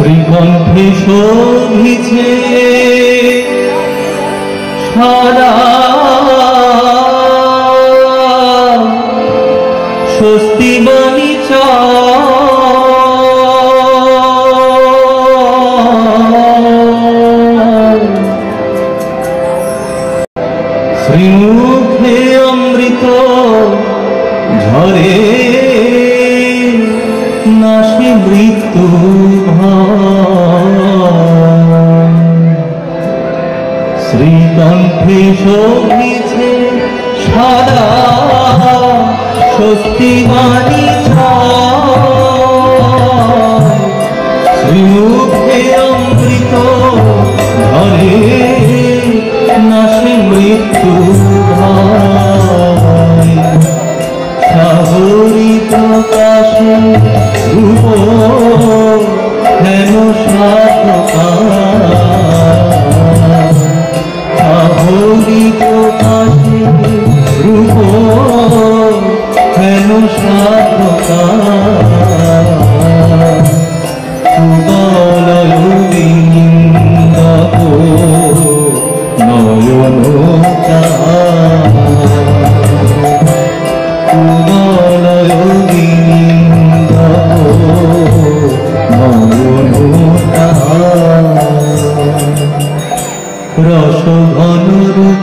শ্রীকণ্ঠে শোভিছে সারা স্বস্তি বাণী শ্রীমুখে অমৃত ঝরে শ্রীকণ্ঠে শোভিছে সারা স্বস্তি বাণী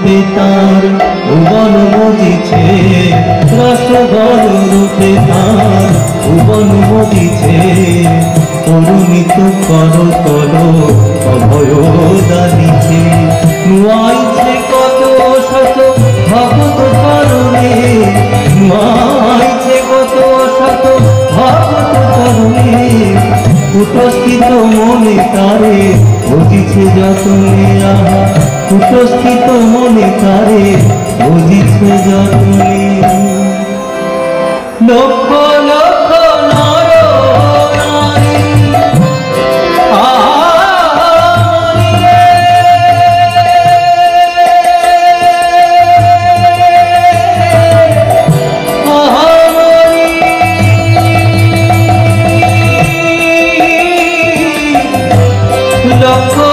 রূপে তার ভুবন মজিছে ঘন রূপে তার ভুবন মজিছে করুণিত কর কর অভয় নুয়াইছে কত শত ভগত করুণে নুয়াইছে কত শত ভগত করুণে কুটস্থিত মনে তারে বুঝিছে যতনে আহা কুটস্থিত মনে তারে বুঝিছে যতনে লক্ষ লক্ষ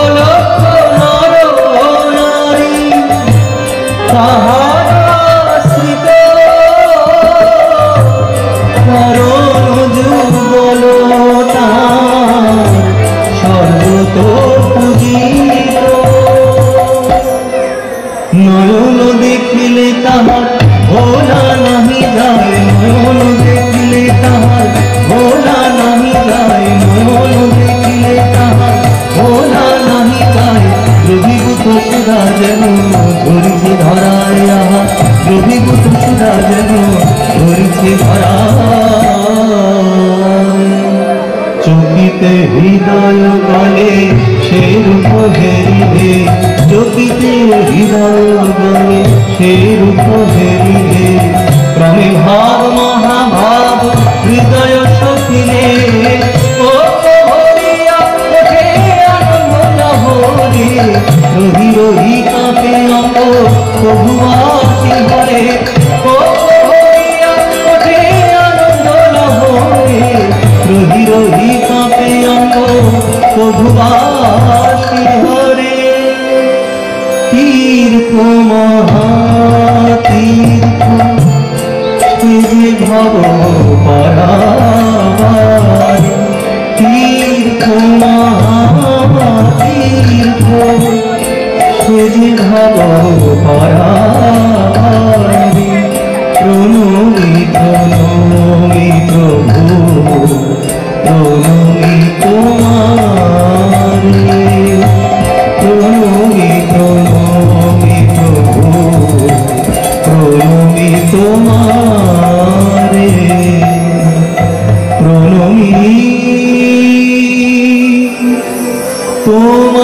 নয়ন দেখিলে তাহার ভোলা নাহি যায় নয়ন দেখিলে তাহার যেন ধরিছে ধরায় চকিতে হৃদয় গলে সে রূপ হেরিবে। চকিতে হৃদয় গলে সে রূপ হেরিবে। ক্রমে ভাব, মহাভাব, হৃদয় সখিলে রহি রহি কাঁপে অঙ্গ প্রভু আসি ঘরে। প্রভুবাসী হরে। তীর্থ মহাতীর্থ যে ভব পরাবার তীর্থ। মহাতীর্থ যে ভব পরাবার তোমারে প্রণমী। তোমার